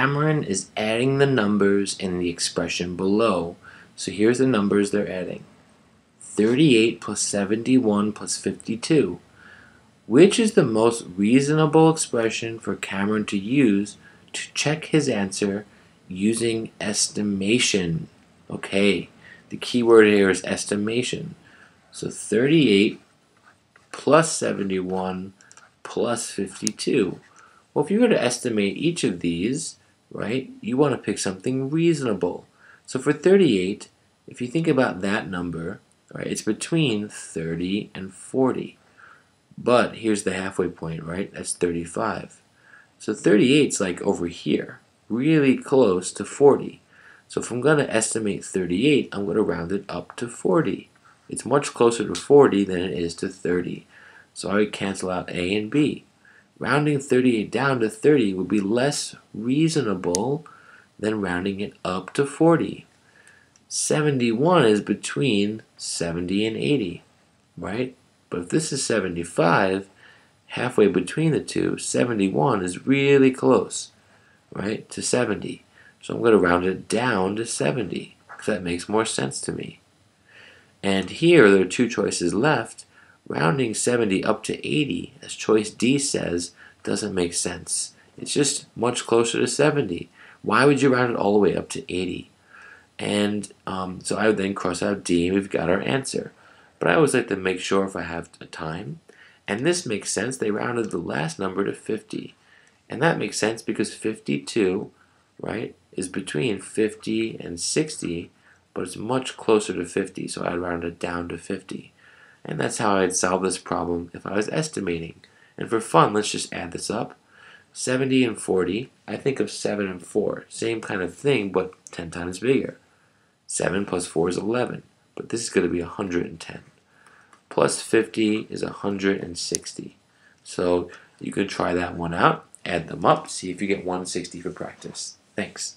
Cameron is adding the numbers in the expression below. So here's the numbers they're adding. 38 plus 71 plus 52. Which is the most reasonable expression for Cameron to use to check his answer using estimation? Okay, the key word here is estimation. So 38 plus 71 plus 52. Well, if you were to estimate each of these, right, you want to pick something reasonable. So for 38, if you think about that number, right, it's between 30 and 40. But here's the halfway point, right? That's 35. So 38 is like over here, really close to 40. So if I'm going to estimate 38, I'm going to round it up to 40. It's much closer to 40 than it is to 30. So I cancel out A and B. Rounding 38 down to 30 would be less reasonable than rounding it up to 40. 71 is between 70 and 80, right? But if this is 75, halfway between the two, 71 is really close, right, to 70. So I'm going to round it down to 70 because that makes more sense to me. And here there are two choices left. Rounding 70 up to 80, as choice D says, doesn't make sense. It's just much closer to 70. Why would you round it all the way up to 80? And um, so I would then cross out D and we've got our answer. But I always like to make sure if I have a time. And this makes sense. They rounded the last number to 50. And that makes sense because 52, right, is between 50 and 60, but it's much closer to 50, so I'd round it down to 50. And that's how I'd solve this problem if I was estimating. And for fun, let's just add this up. 70 and 40, I think of 7 and 4. Same kind of thing, but 10 times bigger. 7 plus 4 is 11, but this is going to be 110 plus 50 is 160. So you could try that one out, add them up, see if you get 160 for practice. Thanks.